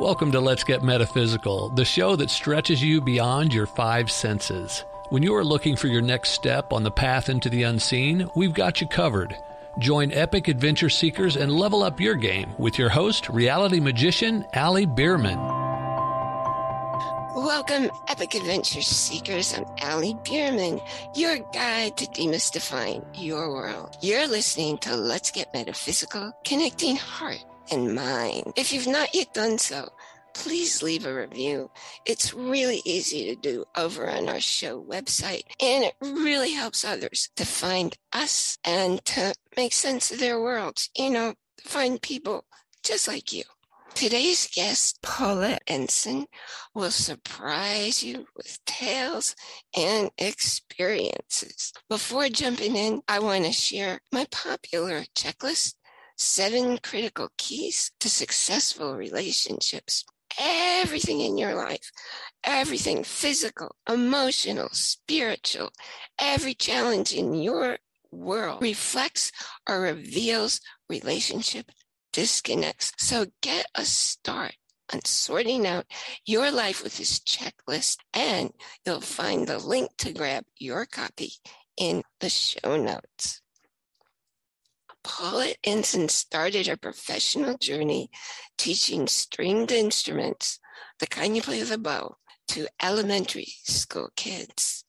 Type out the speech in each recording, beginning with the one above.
Welcome to Let's Get Metaphysical, the show that stretches you beyond your five senses. When you are looking for your next step on the path into the unseen, we've got you covered. Join epic adventure seekers and level up your game with your host, reality magician Ali Bierman. Welcome, epic adventure seekers. I'm Ali Bierman, your guide to demystifying your world. You're listening to Let's Get Metaphysical, connecting heart and mind. If you've not yet done so, please leave a review. It's really easy to do over on our show website, and it really helps others to find us and to make sense of their worlds. You know, find people just like you. Today's guest, Paulette Ensign, will surprise you with tales and experiences. Before jumping in, I want to share my popular checklist seven critical keys to successful relationships. Everything in your life, everything physical, emotional, spiritual, every challenge in your world reflects or reveals relationship disconnects. So get a start on sorting out your life with this checklist, and you'll find the link to grab your copy in the show notes. Paulette Ensign started her professional journey teaching stringed instruments, the kind you play with a bow, to elementary school kids.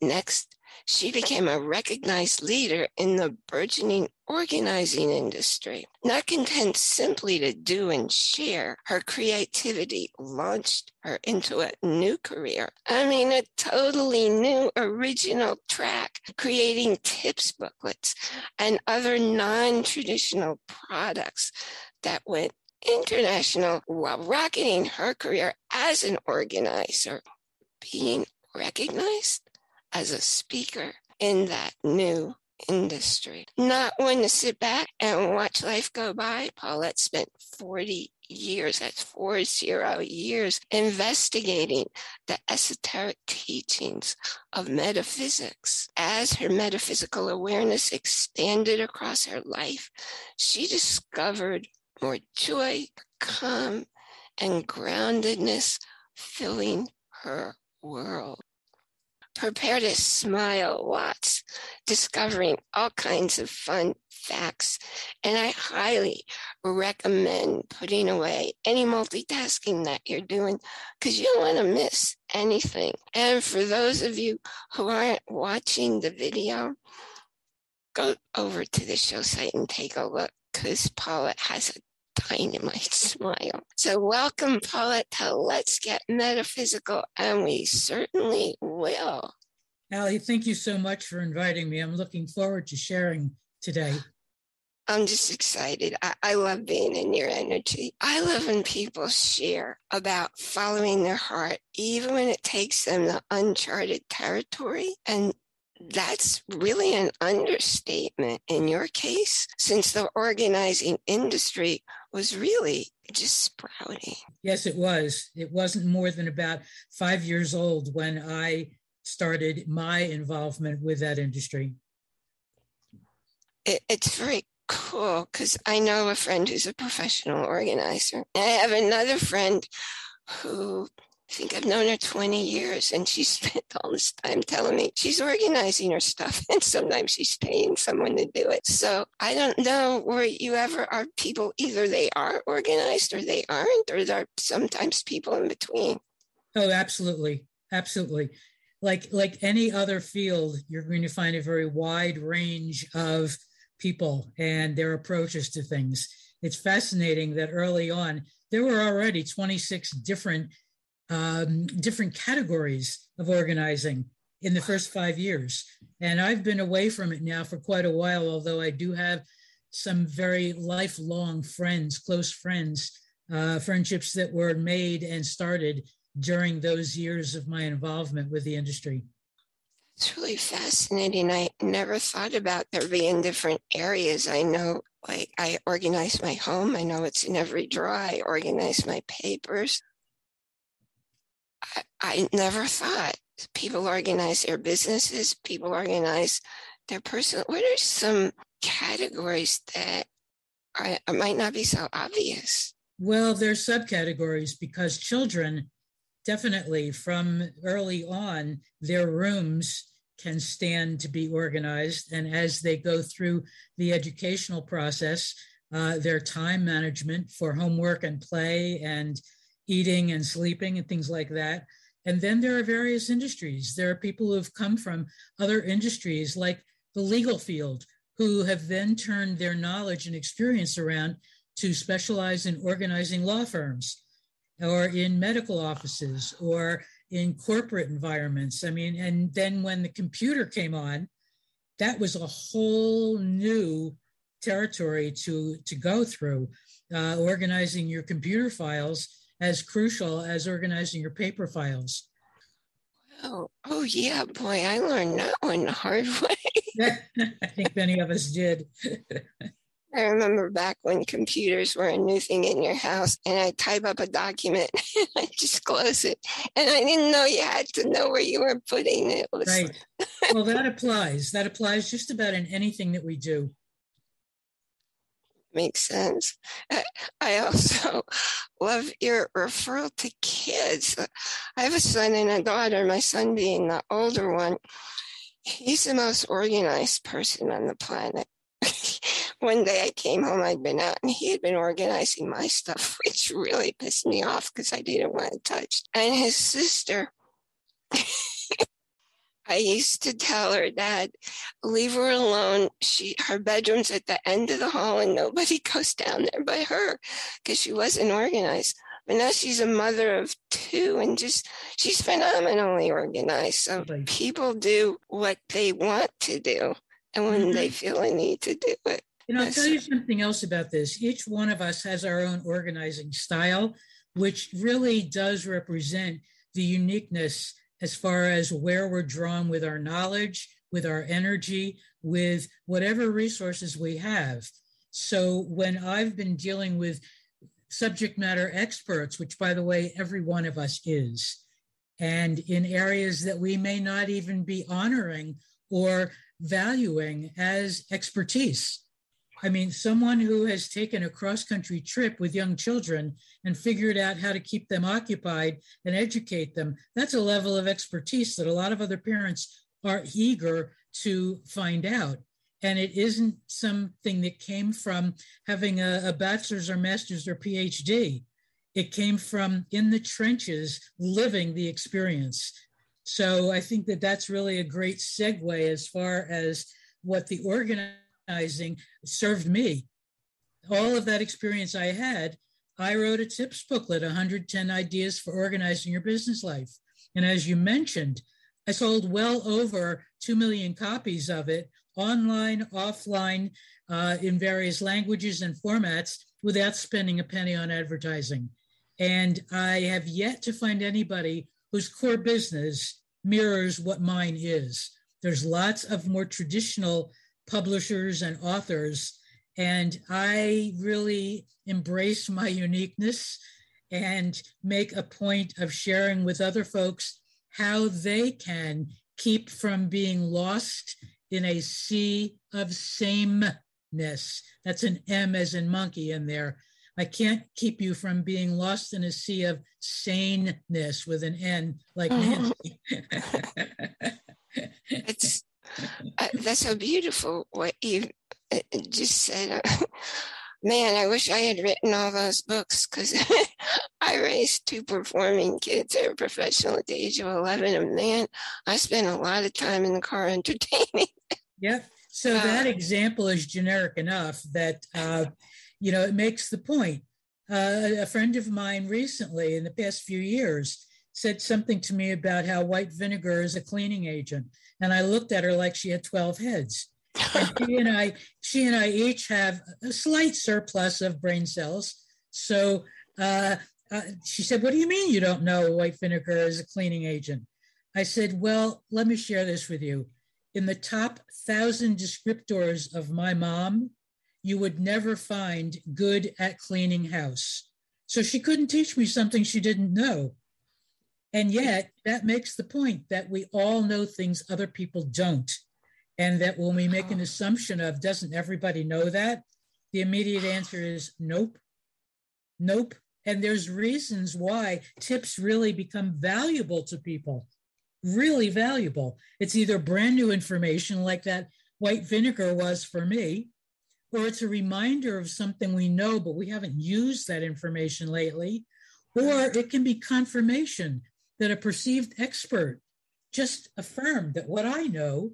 Next, she became a recognized leader in the burgeoning organizing industry. Not content simply to do and share, her creativity launched her into a new career. I mean, a totally new original track, creating tips booklets and other non traditional products that went international while rocketing her career as an organizer. Being recognized as a speaker in that new industry. Not one to sit back and watch life go by. Paulette spent 40 years, that's four zero years, investigating the esoteric teachings of metaphysics. As her metaphysical awareness expanded across her life, she discovered more joy, calm, and groundedness filling her world. Prepare to smile lots, discovering all kinds of fun facts. And I highly recommend putting away any multitasking that you're doing because you don't want to miss anything. And for those of you who aren't watching the video, go over to the show site and take a look because Paulette has a dynamite smile. So, welcome, Paulette, to Let's Get Metaphysical, and we certainly will. Ali, thank you so much for inviting me. I'm looking forward to sharing today. I'm just excited. I, I, love being in your energy. I love when people share about following their heart, even when it takes them to uncharted territory. And that's really an understatement in your case, since the organizing industry was really just sprouting. Yes, it was. It wasn't more than about five years old when I started my involvement with that industry. It, it's very cool because I know a friend who's a professional organizer. I have another friend who I think I've known her 20 years and she spent all this time telling me she's organizing her stuff and sometimes she's paying someone to do it. So I don't know where you ever are people, either they are organized or they aren't, or there are sometimes people in between. Oh, absolutely. Absolutely. Like like any other field, you're going to find a very wide range of people and their approaches to things. It's fascinating that early on there were already 26 different um, different categories of organizing in the first five years. And I've been away from it now for quite a while, although I do have some very lifelong friends, close friends, uh, friendships that were made and started during those years of my involvement with the industry. It's really fascinating. I never thought about there being different areas. I know, like, I organize my home. I know it's in every drawer. I organize my papers. I, I never thought people organize their businesses, people organize their personal. What are some categories that are, might not be so obvious? Well, there's subcategories because children definitely from early on, their rooms can stand to be organized. And as they go through the educational process, uh, their time management for homework and play and eating and sleeping and things like that. And then there are various industries. There are people who have come from other industries like the legal field who have then turned their knowledge and experience around to specialize in organizing law firms or in medical offices or in corporate environments. I mean, and then when the computer came on, that was a whole new territory to, to go through. Uh, organizing your computer files as crucial as organizing your paper files. Oh, oh yeah, boy, I learned that one the hard way. I think many of us did. I remember back when computers were a new thing in your house, and I type up a document and I just close it. And I didn't know you had to know where you were putting it. it was... Right. well, that applies. That applies just about in anything that we do. Makes sense. I also love your referral to kids. I have a son and a daughter, my son being the older one. He's the most organized person on the planet one day I came home, I'd been out and he had been organizing my stuff, which really pissed me off because I didn't want it touched. And his sister, I used to tell her, Dad, leave her alone. She her bedroom's at the end of the hall and nobody goes down there but her because she wasn't organized. But now she's a mother of two and just she's phenomenally organized. So people do what they want to do and when mm-hmm. they feel a need to do it. And I'll tell you something else about this. Each one of us has our own organizing style, which really does represent the uniqueness as far as where we're drawn with our knowledge, with our energy, with whatever resources we have. So when I've been dealing with subject matter experts, which by the way, every one of us is, and in areas that we may not even be honoring or valuing as expertise. I mean, someone who has taken a cross country trip with young children and figured out how to keep them occupied and educate them, that's a level of expertise that a lot of other parents are eager to find out. And it isn't something that came from having a, a bachelor's or master's or PhD. It came from in the trenches, living the experience. So I think that that's really a great segue as far as what the organizing served me. All of that experience I had, I wrote a tips booklet 110 ideas for organizing your business life. And as you mentioned, I sold well over 2 million copies of it online, offline, uh, in various languages and formats without spending a penny on advertising. And I have yet to find anybody whose core business mirrors what mine is. There's lots of more traditional publishers and authors, and I really embrace my uniqueness and make a point of sharing with other folks how they can keep from being lost in a sea of sameness. That's an M as in monkey in there. I can't keep you from being lost in a sea of saneness with an N like oh. Nancy. it's uh, that's so beautiful what you uh, just said. man, I wish I had written all those books because I raised two performing kids that were professional at the age of 11. And man, I spent a lot of time in the car entertaining. Yep. So uh, that example is generic enough that uh, you know, it makes the point. Uh, a friend of mine recently, in the past few years, said something to me about how white vinegar is a cleaning agent, and I looked at her like she had twelve heads. And she and I, she and I each have a slight surplus of brain cells. So uh, uh, she said, "What do you mean you don't know white vinegar is a cleaning agent?" I said, "Well, let me share this with you. In the top thousand descriptors of my mom, you would never find good at cleaning house. So she couldn't teach me something she didn't know. And yet, that makes the point that we all know things other people don't. And that when we make an assumption of, doesn't everybody know that? The immediate answer is nope. Nope. And there's reasons why tips really become valuable to people, really valuable. It's either brand new information like that white vinegar was for me, or it's a reminder of something we know, but we haven't used that information lately, or it can be confirmation that a perceived expert just affirmed that what I know,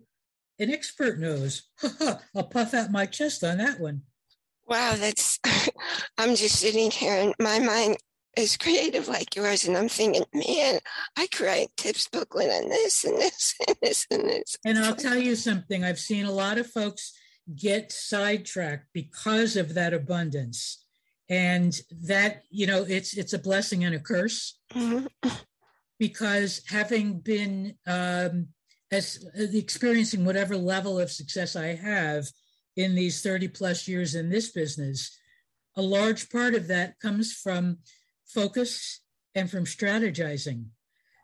an expert knows. I'll puff out my chest on that one. Wow, that's, I'm just sitting here and my mind is creative like yours. And I'm thinking, man, I could write tips booklet on this and this and this and this. And I'll tell you something, I've seen a lot of folks get sidetracked because of that abundance. And that, you know, it's it's a blessing and a curse. Mm-hmm. Because having been um, as experiencing whatever level of success I have, in these 30 plus years in this business, a large part of that comes from focus and from strategizing.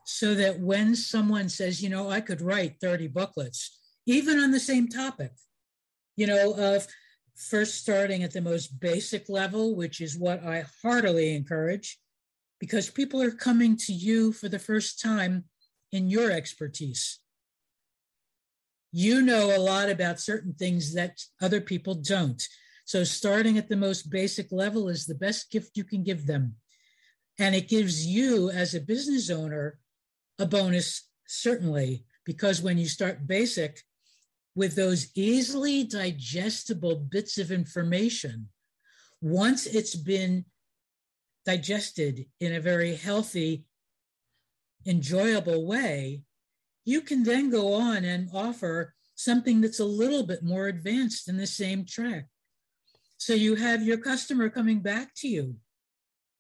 So that when someone says, you know, I could write 30 booklets, even on the same topic, you know, of first starting at the most basic level, which is what I heartily encourage, because people are coming to you for the first time in your expertise you know a lot about certain things that other people don't. So, starting at the most basic level is the best gift you can give them. And it gives you, as a business owner, a bonus, certainly, because when you start basic with those easily digestible bits of information, once it's been digested in a very healthy, enjoyable way, you can then go on and offer something that's a little bit more advanced in the same track. So you have your customer coming back to you.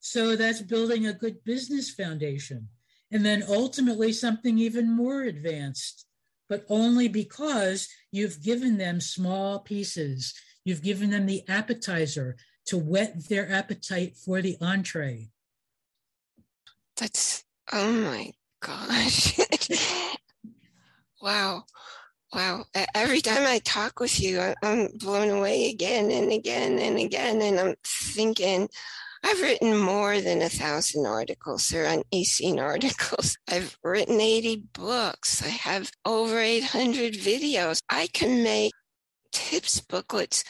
So that's building a good business foundation. And then ultimately something even more advanced, but only because you've given them small pieces. You've given them the appetizer to whet their appetite for the entree. That's, oh my gosh. Wow. Wow. Every time I talk with you, I'm blown away again and again and again. And I'm thinking, I've written more than a thousand articles. On Ezine articles. I've written 80 books. I have over 800 videos. I can make tips booklets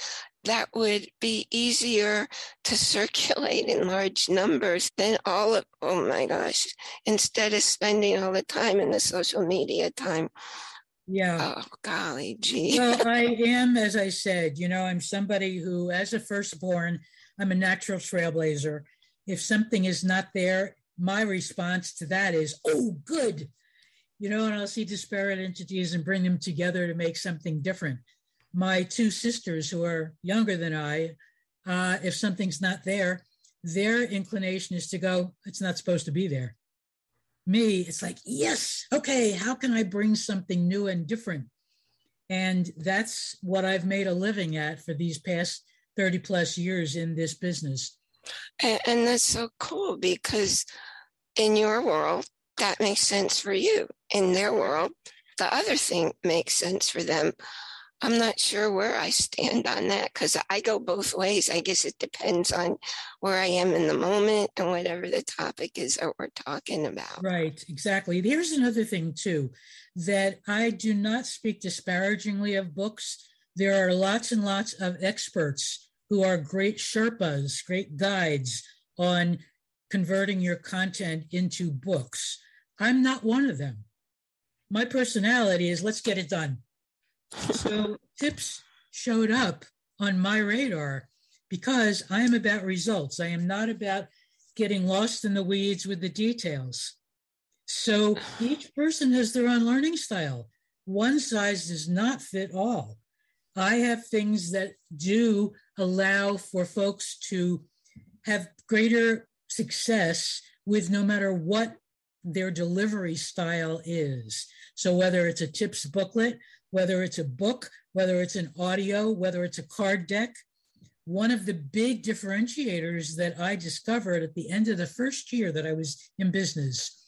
that would be easier to circulate in large numbers than all of, oh my gosh, instead of spending all the time in the social media time. Yeah. Oh, golly gee. well, I am, as I said, you know, I'm somebody who, as a firstborn, I'm a natural trailblazer. If something is not there, my response to that is, oh, good. You know, and I'll see disparate entities and bring them together to make something different my two sisters who are younger than I, uh, if something's not there, their inclination is to go, it's not supposed to be there. Me, it's like, yes, okay, how can I bring something new and different? And that's what I've made a living at for these past 30 plus years in this business. And, and that's so cool because in your world, that makes sense for you. In their world, the other thing makes sense for them. I'm not sure where I stand on that because I go both ways. I guess it depends on where I am in the moment and whatever the topic is that we're talking about. Right, exactly. Here's another thing, too, that I do not speak disparagingly of books. There are lots and lots of experts who are great Sherpas, great guides on converting your content into books. I'm not one of them. My personality is let's get it done so tips showed up on my radar because I am about results. I am not about getting lost in the weeds with the details. So each person has their own learning style. One size does not fit all. I have things that do allow for folks to have greater success with no matter what their delivery style is. So whether it's a tips booklet, whether it's a book, whether it's an audio, whether it's a card deck. One of the big differentiators that I discovered at the end of the first year that I was in business,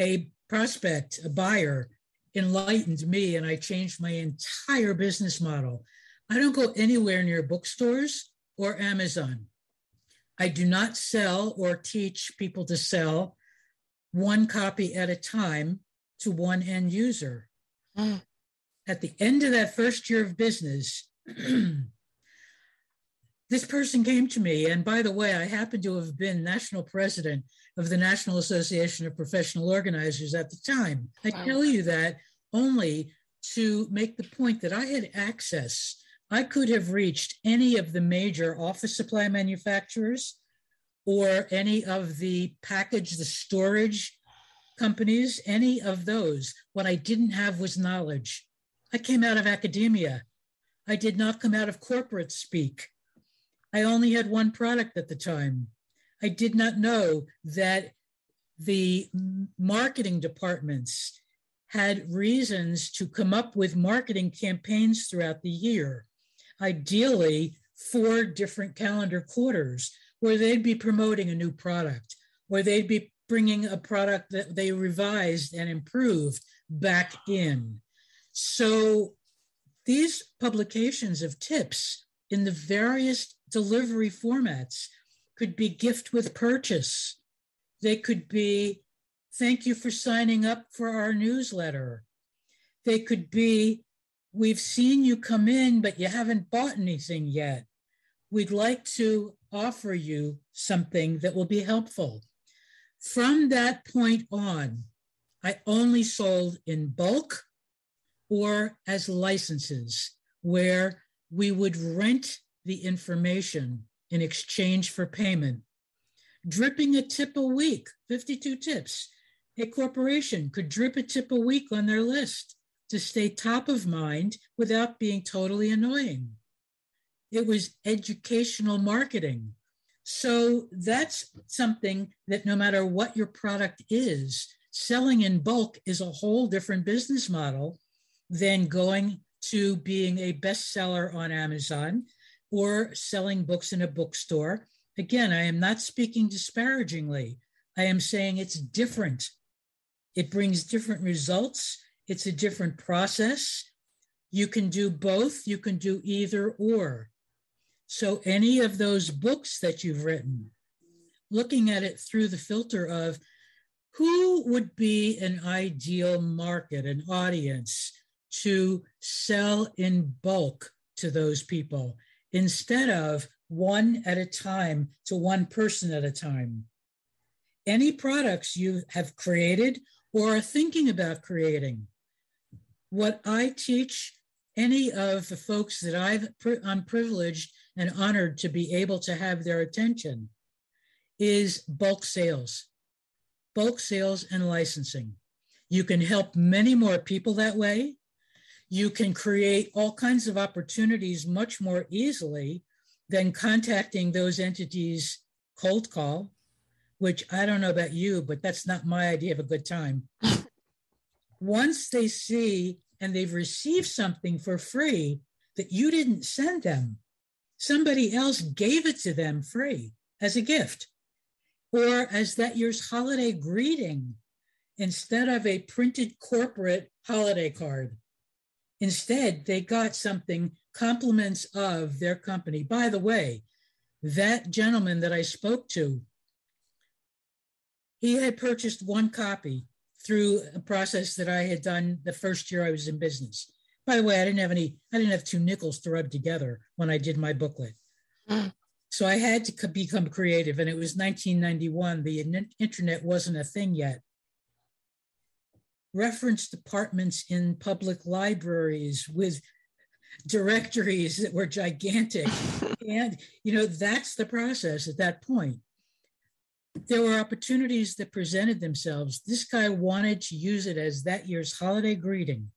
a prospect, a buyer, enlightened me and I changed my entire business model. I don't go anywhere near bookstores or Amazon. I do not sell or teach people to sell one copy at a time to one end user. Mm. At the end of that first year of business, this person came to me. And by the way, I happen to have been national president of the National Association of Professional Organizers at the time. I wow. tell you that only to make the point that I had access. I could have reached any of the major office supply manufacturers or any of the package, the storage companies, any of those. What I didn't have was knowledge. I came out of academia. I did not come out of corporate speak. I only had one product at the time. I did not know that the marketing departments had reasons to come up with marketing campaigns throughout the year, ideally four different calendar quarters, where they'd be promoting a new product, where they'd be bringing a product that they revised and improved back in. So these publications of tips in the various delivery formats could be gift with purchase. They could be Thank you for signing up for our newsletter. They could be, We've seen you come in, but you haven't bought anything yet. We'd like to offer you something that will be helpful. From that point on, I only sold in bulk or as licenses, where we would rent the information in exchange for payment. Dripping a tip a week, 52 tips, a corporation could drip a tip a week on their list to stay top of mind without being totally annoying. It was educational marketing. So that's something that no matter what your product is, selling in bulk is a whole different business model than going to being a bestseller on Amazon or selling books in a bookstore. Again, I am not speaking disparagingly. I am saying it's different it brings different results. It's a different process. You can do both, you can do either or. So, any of those books that you've written, looking at it through the filter of who would be an ideal market, an audience to sell in bulk to those people instead of one at a time to one person at a time. Any products you have created or are thinking about creating. What I teach any of the folks that I've, I'm privileged and honored to be able to have their attention is bulk sales, bulk sales and licensing. You can help many more people that way. You can create all kinds of opportunities much more easily than contacting those entities cold call which I don't know about you, but that's not my idea of a good time. Once they see and they've received something for free that you didn't send them, somebody else gave it to them free as a gift or as that year's holiday greeting instead of a printed corporate holiday card. Instead, they got something compliments of their company. By the way, that gentleman that I spoke to he had purchased one copy through a process that I had done the first year I was in business. By the way, I didn't have any, I didn't have two nickels to rub together when I did my booklet. So I had to become creative, and it was 1991. The internet wasn't a thing yet. Reference departments in public libraries with directories that were gigantic. and, you know, that's the process at that point there were opportunities that presented themselves. This guy wanted to use it as that year's holiday greeting.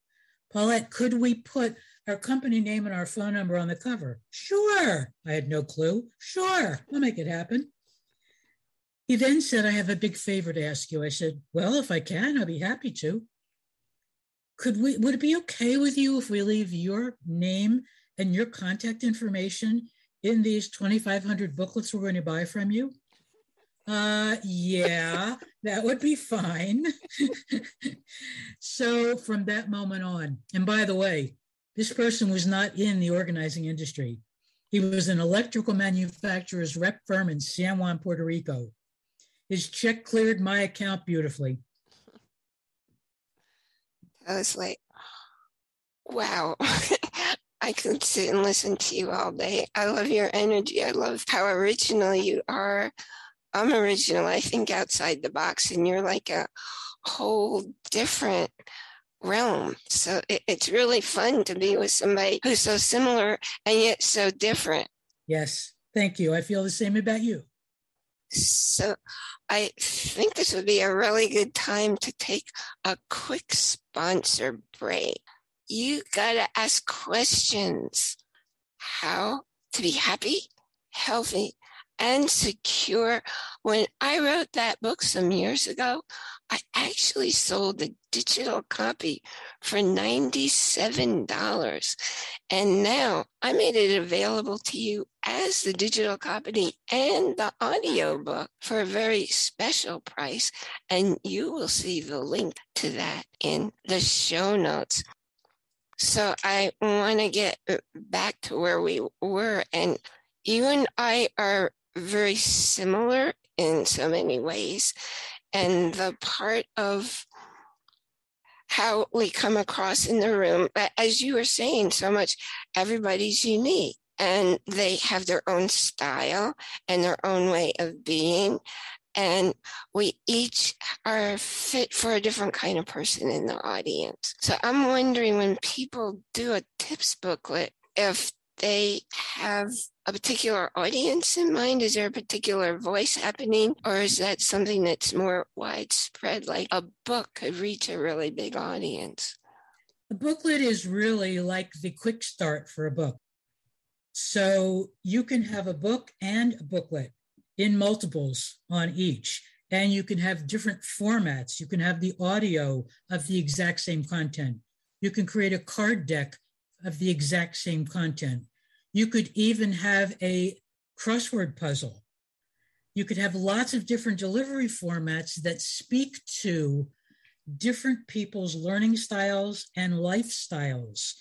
Paulette, could we put our company name and our phone number on the cover? Sure. I had no clue. Sure, I'll make it happen. He then said, I have a big favor to ask you. I said, Well, if I can, I'll be happy to. Could we would it be okay with you if we leave your name and your contact information in these 2,500 booklets we're going to buy from you? Uh, yeah, that would be fine. so from that moment on, and by the way, this person was not in the organizing industry. He was an electrical manufacturer's rep firm in San Juan, Puerto Rico. His check cleared my account beautifully. I was like, wow. I could sit and listen to you all day. I love your energy. I love how original you are. I'm original. I think outside the box, and you're like a whole different realm. So it, it's really fun to be with somebody who's so similar and yet so different. Yes. Thank you. I feel the same about you. So I think this would be a really good time to take a quick sponsor break. You got to ask questions. How to be happy, healthy, and secure. When I wrote that book some years ago, I actually sold the digital copy for $97. And now I made it available to you as the digital copy and the audiobook for a very special price. And you will see the link to that in the show notes. So I want to get back to where we were. And you and I are very similar in so many ways. And the part of how we come across in the room, But as you were saying so much, everybody's unique and they have their own style and their own way of being. And we each are fit for a different kind of person in the audience. So I'm wondering when people do a tips booklet, if they have a particular audience in mind? Is there a particular voice happening? Or is that something that's more widespread, like a book could reach a really big audience? The booklet is really like the quick start for a book. So you can have a book and a booklet in multiples on each. And you can have different formats. You can have the audio of the exact same content. You can create a card deck of the exact same content. You could even have a crossword puzzle. You could have lots of different delivery formats that speak to different people's learning styles and lifestyles.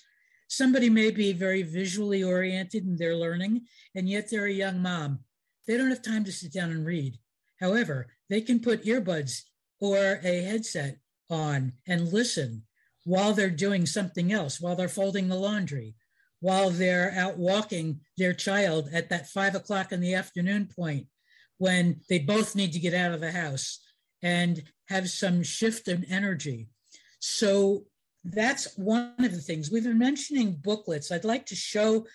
Somebody may be very visually oriented in their learning, and yet they're a young mom. They don't have time to sit down and read. However, they can put earbuds or a headset on and listen while they're doing something else, while they're folding the laundry, while they're out walking their child at that five o'clock in the afternoon point when they both need to get out of the house and have some shift in energy. So that's one of the things. We've been mentioning booklets. I'd like to show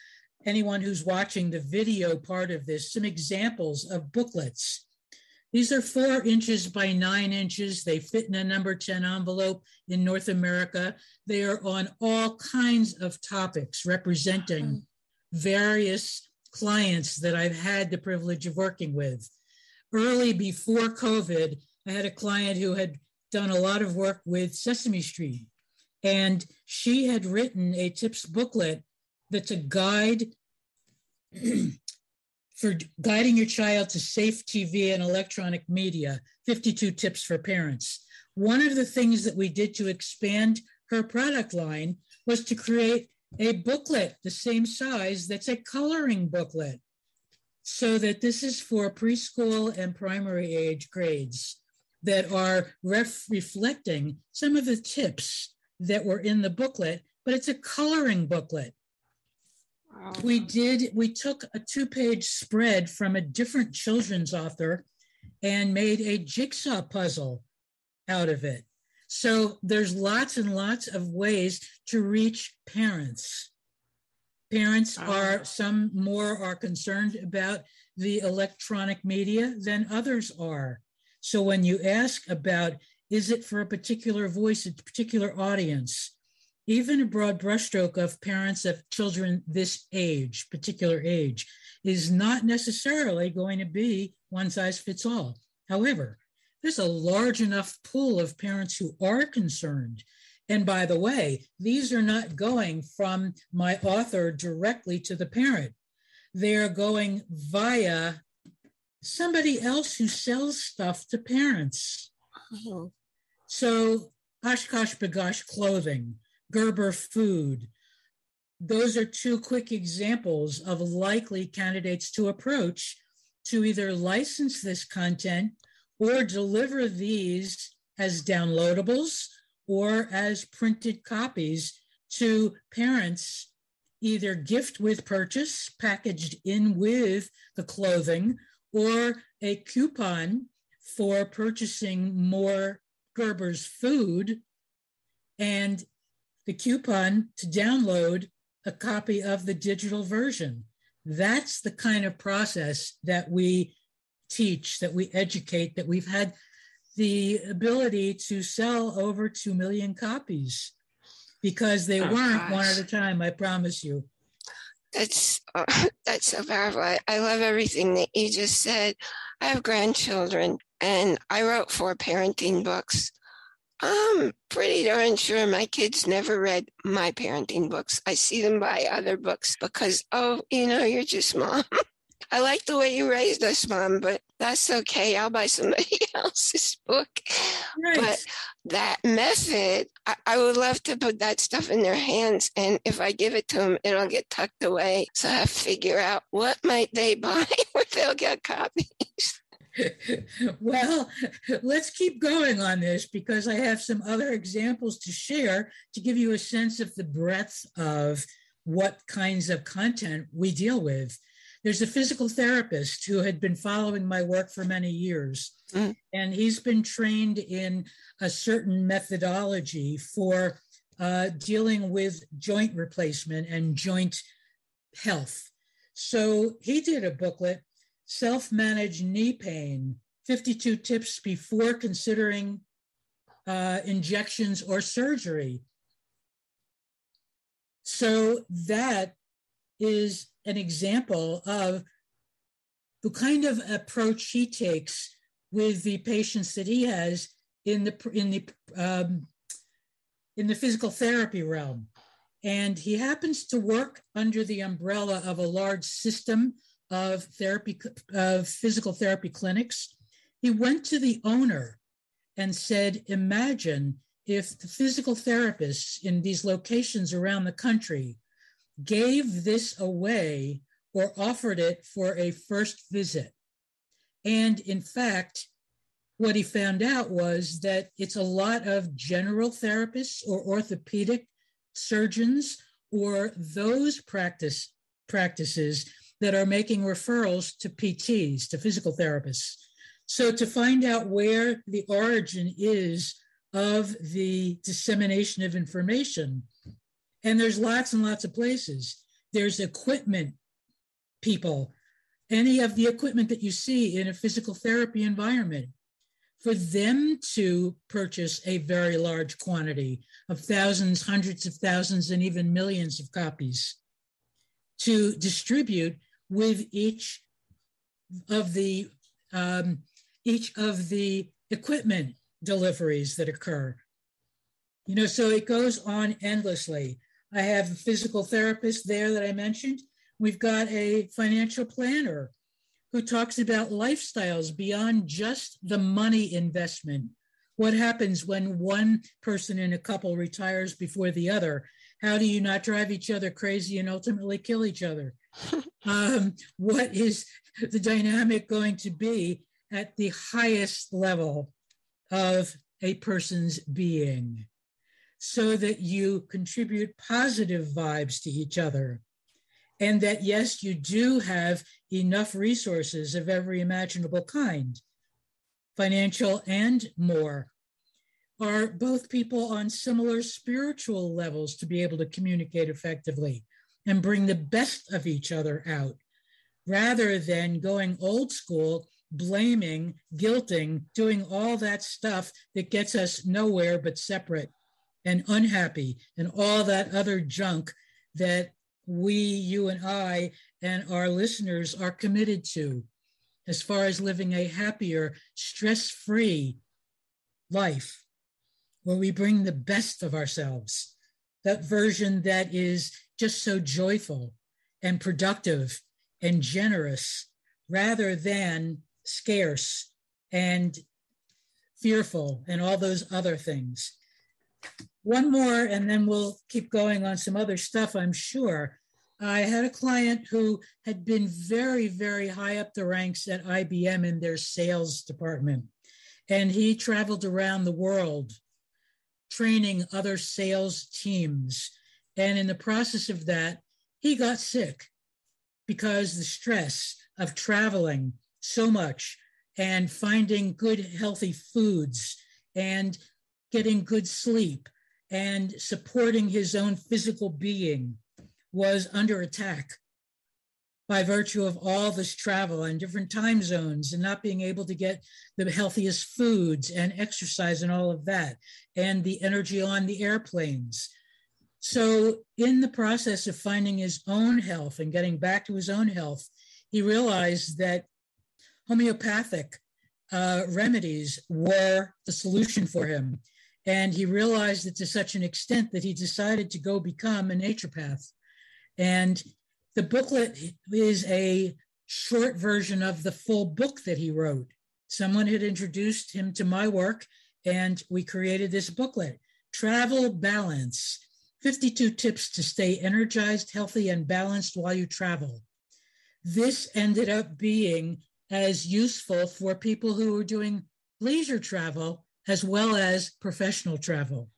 anyone who's watching the video part of this some examples of booklets these are four inches by nine inches. They fit in a number 10 envelope in North America. They are on all kinds of topics representing mm-hmm. various clients that I've had the privilege of working with. Early before COVID, I had a client who had done a lot of work with Sesame Street, and she had written a tips booklet that's a guide for guiding your child to safe TV and electronic media 52 tips for parents. One of the things that we did to expand her product line was to create a booklet the same size that's a coloring booklet so that this is for preschool and primary age grades that are ref- reflecting some of the tips that were in the booklet, but it's a coloring booklet. We did, we took a two page spread from a different children's author and made a jigsaw puzzle out of it. So there's lots and lots of ways to reach parents. Parents oh. are, some more are concerned about the electronic media than others are. So when you ask about, is it for a particular voice, a particular audience? Even a broad brushstroke of parents of children this age, particular age, is not necessarily going to be one size fits all. However, there's a large enough pool of parents who are concerned. And by the way, these are not going from my author directly to the parent. They are going via somebody else who sells stuff to parents. Mm-hmm. So, OshKosh B'gosh clothing, Gerber Food, those are two quick examples of likely candidates to approach to either license this content or deliver these as downloadables or as printed copies to parents, either gift with purchase packaged in with the clothing or a coupon for purchasing more Gerber's food. And the coupon to download a copy of the digital version. That's the kind of process that we teach, that we educate, that we've had the ability to sell over 2 million copies because they oh, weren't gosh. one at a time, I promise you. That's uh, that's so powerful. I, I love everything that you just said. I have grandchildren and I wrote four parenting books. I'm pretty darn sure my kids never read my parenting books. I see them buy other books because, oh, you know, you're just mom. I like the way you raised us, mom, but that's okay. I'll buy somebody else's book. Right. But that method, I, I, would love to put that stuff in their hands. And if I give it to them, it'll get tucked away. So I figure out what might they buy where they'll get copies. well, let's keep going on this because I have some other examples to share to give you a sense of the breadth of what kinds of content we deal with. There's a physical therapist who had been following my work for many years, mm. and he's been trained in a certain methodology for uh, dealing with joint replacement and joint health. So he did a booklet self manage knee pain 52 tips before considering uh, injections or surgery. So that is an example of the kind of approach he takes with the patients that he has in the in the um, in the physical therapy realm, and he happens to work under the umbrella of a large system of therapy of physical therapy clinics, he went to the owner and said, "Imagine if the physical therapists in these locations around the country gave this away or offered it for a first visit." And in fact, what he found out was that it's a lot of general therapists or orthopedic surgeons or those practice practices that are making referrals to PTs, to physical therapists. So to find out where the origin is of the dissemination of information, and there's lots and lots of places. There's equipment people, any of the equipment that you see in a physical therapy environment, for them to purchase a very large quantity of thousands, hundreds of thousands, and even millions of copies to distribute with each of the um, each of the equipment deliveries that occur. You know, so it goes on endlessly. I have a physical therapist there that I mentioned. We've got a financial planner who talks about lifestyles beyond just the money investment. What happens when one person in a couple retires before the other? How do you not drive each other crazy and ultimately kill each other? um, what is the dynamic going to be at the highest level of a person's being so that you contribute positive vibes to each other. And that, yes, you do have enough resources of every imaginable kind, financial and more. Are both people on similar spiritual levels to be able to communicate effectively? and bring the best of each other out rather than going old school, blaming, guilting, doing all that stuff that gets us nowhere but separate and unhappy and all that other junk that we, you and I, and our listeners are committed to as far as living a happier, stress free life where we bring the best of ourselves, that version that is just so joyful and productive and generous rather than scarce and fearful and all those other things. one more, and then we'll keep going on some other stuff, I'm sure. I had a client who had been very, very high up the ranks at IBM in their sales department. And he traveled around the world training other sales teams. And in the process of that, he got sick because the stress of traveling so much and finding good, healthy foods and getting good sleep and supporting his own physical being was under attack by virtue of all this travel and different time zones and not being able to get the healthiest foods and exercise and all of that, and the energy on the airplanes. So, in the process of finding his own health and getting back to his own health, he realized that homeopathic uh, remedies were the solution for him. And he realized it to such an extent that he decided to go become a naturopath. And the booklet is a short version of the full book that he wrote. Someone had introduced him to my work, and we created this booklet Travel Balance 52 Tips to Stay Energized, Healthy, and Balanced While You Travel. This ended up being as useful for people who are doing leisure travel as well as professional travel.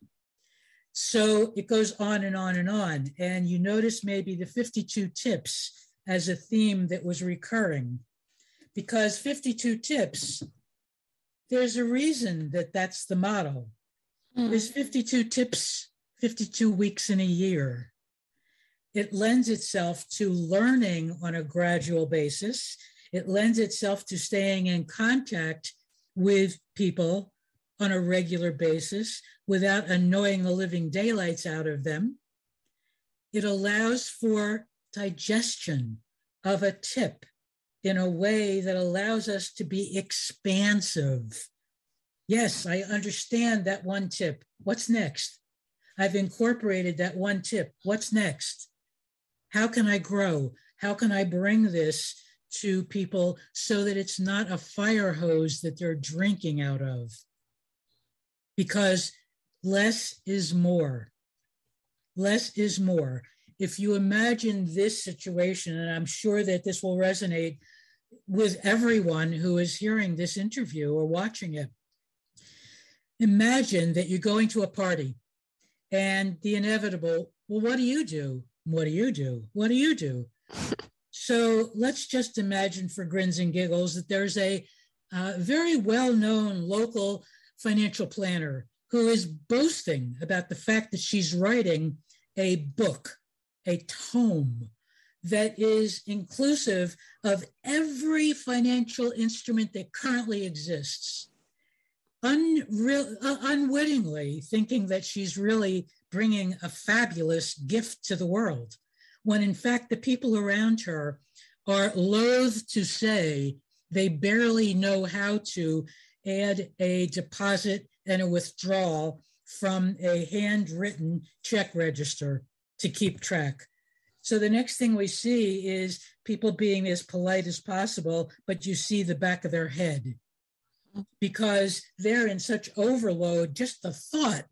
So it goes on and on and on. And you notice maybe the 52 tips as a theme that was recurring because 52 tips, there's a reason that that's the model. Mm. There's 52 tips, 52 weeks in a year. It lends itself to learning on a gradual basis. It lends itself to staying in contact with people on a regular basis without annoying the living daylights out of them. It allows for digestion of a tip in a way that allows us to be expansive. Yes, I understand that one tip. What's next? I've incorporated that one tip. What's next? How can I grow? How can I bring this to people so that it's not a fire hose that they're drinking out of? Because less is more. Less is more. If you imagine this situation, and I'm sure that this will resonate with everyone who is hearing this interview or watching it, imagine that you're going to a party and the inevitable, well, what do you do? What do you do? What do you do? so let's just imagine for grins and giggles that there's a uh, very well known local financial planner who is boasting about the fact that she's writing a book, a tome that is inclusive of every financial instrument that currently exists. Uh, unwittingly thinking that she's really bringing a fabulous gift to the world, when in fact the people around her are loath to say they barely know how to add a deposit and a withdrawal from a handwritten check register to keep track. So the next thing we see is people being as polite as possible, but you see the back of their head because they're in such overload. Just the thought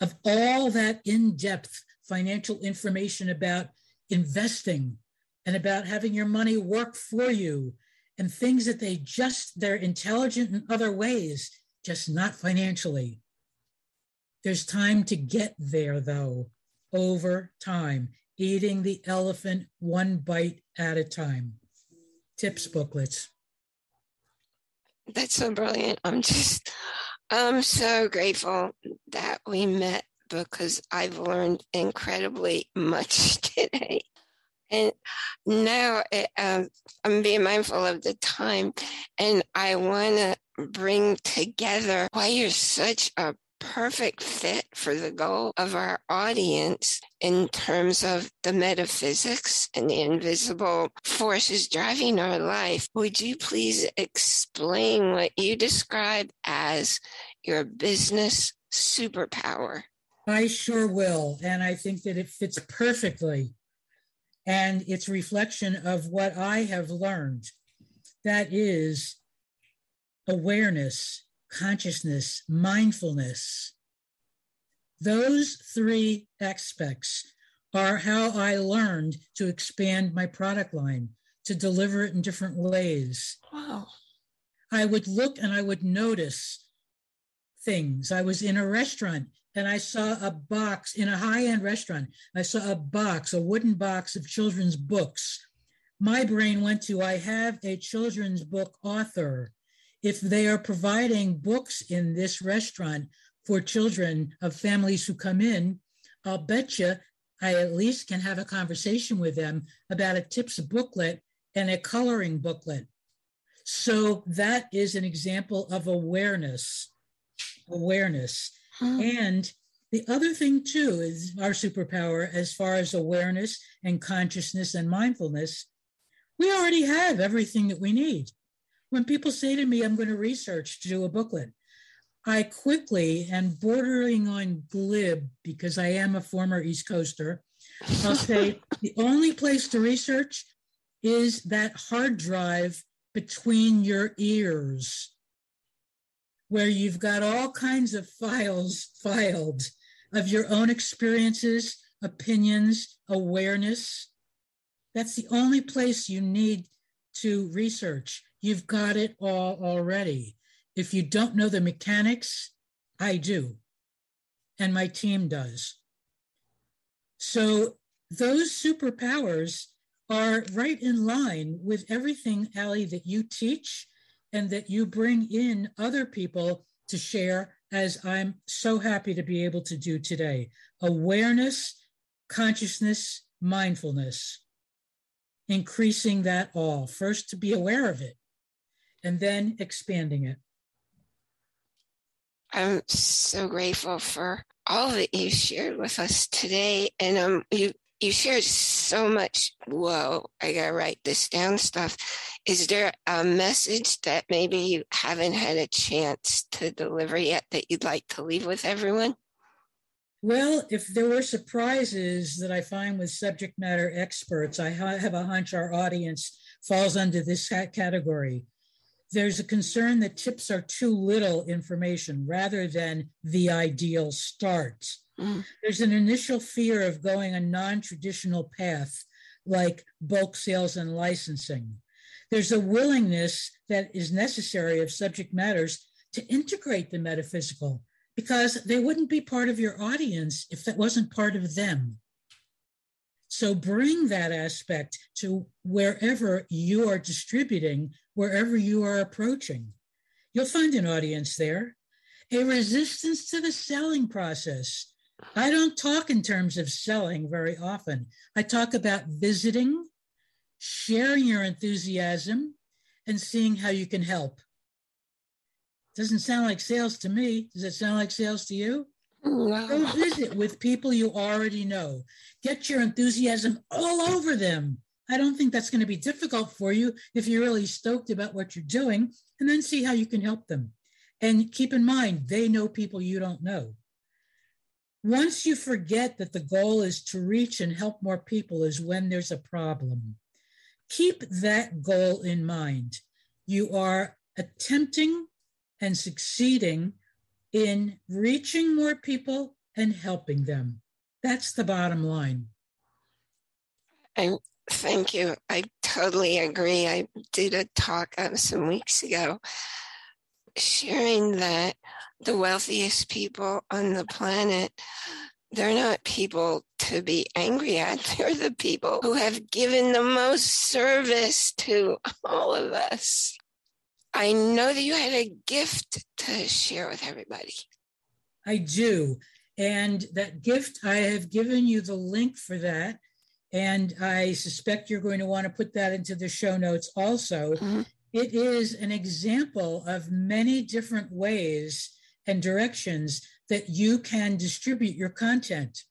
of all that in depth financial information about investing and about having your money work for you and things that they just, they're intelligent in other ways, just not financially. There's time to get there, though, over time, eating the elephant one bite at a time. Tips booklets. That's so brilliant. I'm just, I'm so grateful that we met because I've learned incredibly much today. And now um, I'm being mindful of the time, and I want to bring together why you're such a perfect fit for the goal of our audience in terms of the metaphysics and the invisible forces driving our life. Would you please explain what you describe as your business superpower? I sure will. And I think that it fits perfectly and it's reflection of what I have learned. That is awareness, consciousness, mindfulness. Those three aspects are how I learned to expand my product line, to deliver it in different ways. Wow. I would look and I would notice things. I was in a restaurant and I saw a box in a high end restaurant. I saw a box, a wooden box of children's books. My brain went to I have a children's book author. If they are providing books in this restaurant for children of families who come in, I'll bet you I at least can have a conversation with them about a tips booklet and a coloring booklet. So that is an example of awareness. Awareness. Hmm. And the other thing, too, is our superpower as far as awareness and consciousness and mindfulness. We already have everything that we need. When people say to me, I'm going to research to do a booklet, I quickly and bordering on glib, because I am a former East Coaster, I'll say the only place to research is that hard drive between your ears where you've got all kinds of files filed of your own experiences, opinions, awareness. That's the only place you need to research. You've got it all already. If you don't know the mechanics, I do, and my team does. So those superpowers are right in line with everything, Ali, that you teach and that you bring in other people to share, as I'm so happy to be able to do today. Awareness, consciousness, mindfulness, increasing that all. First, to be aware of it, and then expanding it. I'm so grateful for all that you shared with us today. And um, you you shared so much. Whoa, I gotta write this down stuff. Is there a message that maybe you haven't had a chance to deliver yet that you'd like to leave with everyone? Well, if there were surprises that I find with subject matter experts, I have a hunch our audience falls under this category. There's a concern that tips are too little information rather than the ideal start. Mm. There's an initial fear of going a non traditional path like bulk sales and licensing. There's a willingness that is necessary of subject matters to integrate the metaphysical because they wouldn't be part of your audience if that wasn't part of them. So bring that aspect to wherever you are distributing, wherever you are approaching. You'll find an audience there. A resistance to the selling process. I don't talk in terms of selling very often. I talk about visiting, sharing your enthusiasm, and seeing how you can help. Doesn't sound like sales to me. Does it sound like sales to you? No. Go visit with people you already know. Get your enthusiasm all over them. I don't think that's going to be difficult for you if you're really stoked about what you're doing, and then see how you can help them. And keep in mind, they know people you don't know. Once you forget that the goal is to reach and help more people, is when there's a problem. Keep that goal in mind. You are attempting and succeeding in reaching more people and helping them. That's the bottom line. I thank you. I totally agree. I did a talk uh, some weeks ago sharing that the wealthiest people on the planet, they're not people to be angry at. They're the people who have given the most service to all of us. I know that you had a gift to share with everybody. I do. And that gift, I have given you the link for that. And I suspect you're going to want to put that into the show notes also. Mm-hmm. It is an example of many different ways and directions that you can distribute your content.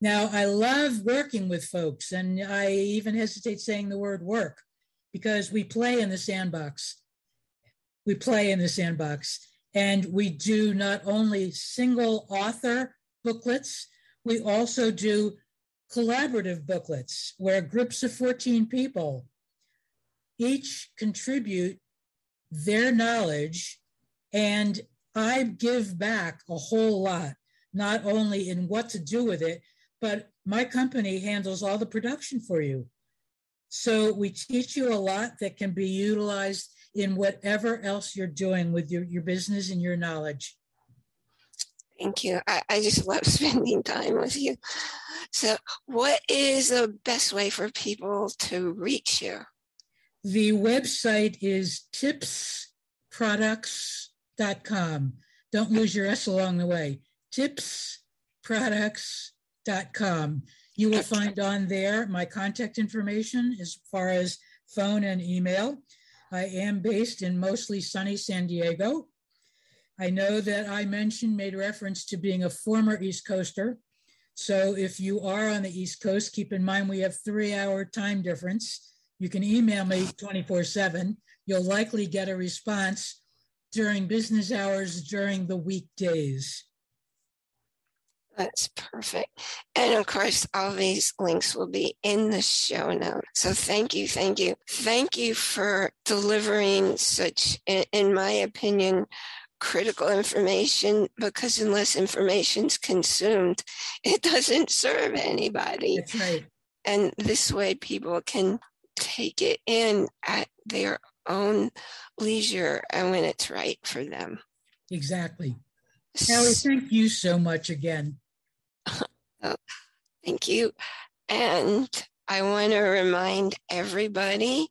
Now, I love working with folks, and I even hesitate saying the word work because we play in the sandbox. We play in the sandbox, and we do not only single author booklets, we also do collaborative booklets where groups of 14 people each contribute their knowledge and I give back a whole lot not only in what to do with it, but my company handles all the production for you. So we teach you a lot that can be utilized in whatever else you're doing with your, your business and your knowledge. Thank you. I, I just love spending time with you. So, what is the best way for people to reach you? The website is tipsproducts.com. Don't lose your S along the way. Tipsproducts.com. You will find on there my contact information as far as phone and email. I am based in mostly sunny San Diego. I know that I mentioned, made reference to being a former East Coaster. So if you are on the East Coast, keep in mind we have three hour time difference. You can email me 24 7. You'll likely get a response during business hours during the weekdays. That's perfect. And of course, all these links will be in the show notes. So thank you, thank you. Thank you for delivering such, in my opinion, critical information because unless information's consumed, it doesn't serve anybody. That's right. And this way people can take it in at their own leisure and when it's right for them. Exactly. Ali, thank you so much again. oh, thank you. And I want to remind everybody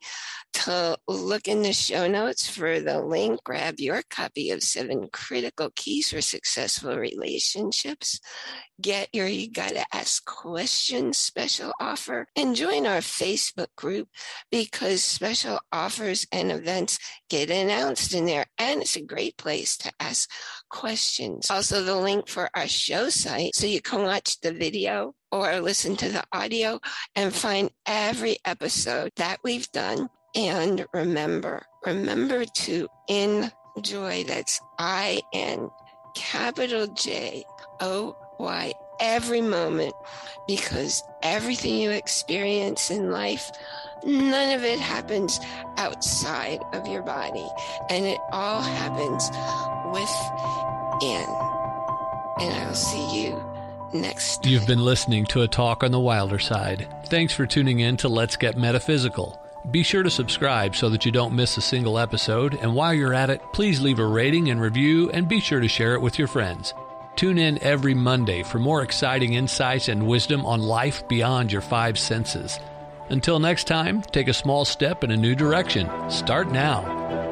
to look in the show notes for the link. Grab your copy of Seven Critical Keys for Successful Relationships. Get your You Gotta Ask Questions special offer and join our Facebook group because special offers and events get announced in there. And it's a great place to ask questions. Also, the link for our show site so you can watch the video or listen to the audio and find every episode that we've done. And remember, remember to enjoy. That's I N capital J O Y every moment because everything you experience in life, none of it happens outside of your body and it all happens within. And I'll see you next. Time. You've been listening to a talk on the wilder side. Thanks for tuning in to Let's Get Metaphysical. Be sure to subscribe so that you don't miss a single episode. And while you're at it, please leave a rating and review and be sure to share it with your friends. Tune in every Monday for more exciting insights and wisdom on life beyond your five senses. Until next time, take a small step in a new direction. Start now.